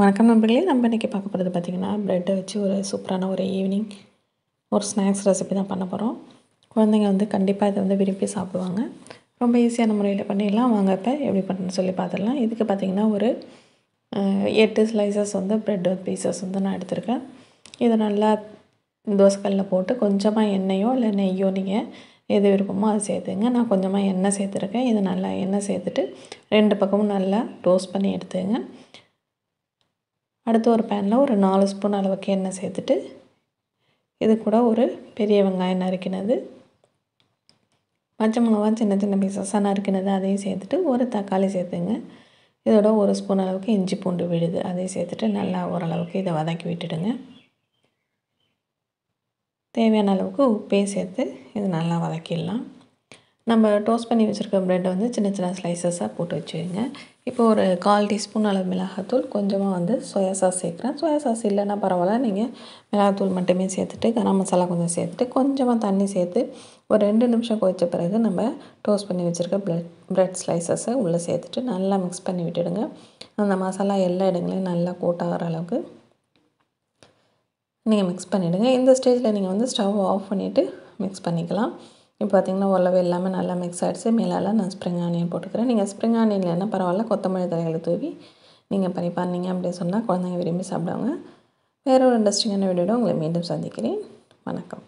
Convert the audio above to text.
வணக்கம் நண்பர்களே நம்ம இன்றைக்கி பார்க்க போகிறது பார்த்திங்கன்னா ப்ரெட்டை வச்சு ஒரு சூப்பரான ஒரு ஈவினிங் ஒரு ஸ்நாக்ஸ் ரெசிபி தான் பண்ண போகிறோம் குழந்தைங்க வந்து கண்டிப்பாக இதை வந்து விரும்பி சாப்பிடுவாங்க. ரொம்ப ஈஸியான முறையில் பண்ணிடலாம். வாங்க இப்போ எப்படி பண்ணுன்னு சொல்லி பார்த்துடலாம். இதுக்கு பார்த்திங்கன்னா ஒரு எட்டு ஸ்லைசஸ் வந்து ப்ரெட் பீசஸ் வந்து நான் எடுத்திருக்கேன். இதை நல்லா தோசைக்கல்லில் போட்டு கொஞ்சமாக எண்ணெயோ இல்லை நெய்யோ நீங்கள் எது விருப்பமோ அதை சேர்த்துங்க. நான் கொஞ்சமாக எண்ணெய் சேர்த்துருக்கேன். இது நல்லா எண்ணெய் சேர்த்துட்டு ரெண்டு பக்கமும் நல்லா டோஸ்ட் பண்ணி எடுத்துங்க. அடுத்து ஒரு பேனில் ஒரு நாலு ஸ்பூன் அளவுக்கு எண்ணெய் சேர்த்துட்டு இது கூட ஒரு பெரிய வெங்காயம் நறுக்கினது பச்சை மிளகா சின்ன சின்ன பீசஸாக நறுக்கினது அதையும் சேர்த்துட்டு ஒரு தக்காளி சேர்த்துங்க. இதோட ஒரு ஸ்பூன் அளவுக்கு இஞ்சி பூண்டு விழுது அதையும் சேர்த்துட்டு நல்லா ஓரளவுக்கு இதை வதக்கி விட்டுடுங்க. தேவையான அளவுக்கு உப்பையும் சேர்த்து இது நல்லா வதக்கிடலாம். நம்ம டோஸ்ட் பண்ணி வச்சுருக்க ப்ரெட்டை வந்து சின்ன சின்ன ஸ்லைசஸாக போட்டு வச்சுருங்க இப்போ ஒரு கால் டீஸ்பூன் அளவு மிளகாத்தூள் கொஞ்சமாக வந்து சோயா சாஸ் சேர்க்குறேன். சோயா சாஸ் இல்லைன்னா பரவாயில்ல. நீங்கள் மிளகாத்தூள் மட்டுமே சேர்த்துட்டு கரம் மசாலா கொஞ்சம் சேர்த்துட்டு கொஞ்சமாக தண்ணி சேர்த்து ஒரு ரெண்டு நிமிஷம் கொதித்த பிறகு நம்ம டோஸ்ட் பண்ணி வச்சுருக்க ப்ரெட் ப்ரெட் ஸ்லைசஸை உள்ளே சேர்த்துட்டு நல்லா மிக்ஸ் பண்ணி விட்டுடுங்க. அந்த மசாலா எல்லா இடங்களையும் நல்லா கூட்டாகிற அளவுக்கு நீங்கள் மிக்ஸ் பண்ணிவிடுங்க இந்த ஸ்டேஜில் நீங்கள் வந்து ஸ்டவ் ஆஃப் பண்ணிவிட்டு மிக்ஸ் பண்ணிக்கலாம். இப்போ பார்த்தீங்கன்னா ஓரளவு எல்லாமே நல்லா மிக்ஸ் ஆகிடுச்சு மேலால் நான் ஸ்ப்ரிங் ஆனியன் போட்டுக்கிறேன். நீங்கள் ஸ்ப்ரிங் ஆனியன் இல்லைன்னா பரவாயில்ல கொத்தமல்லி தலைகளை தூவி நீங்கள் பண்ணி பண்ணீங்க அப்படின்னு சொன்னால் குழந்தைங்க விரும்பி சாப்பிடுவாங்க. வேற ஒரு இன்ட்ரெஸ்டிங்கான வீடியோட உங்களை மீண்டும் சந்திக்கிறேன். வணக்கம்.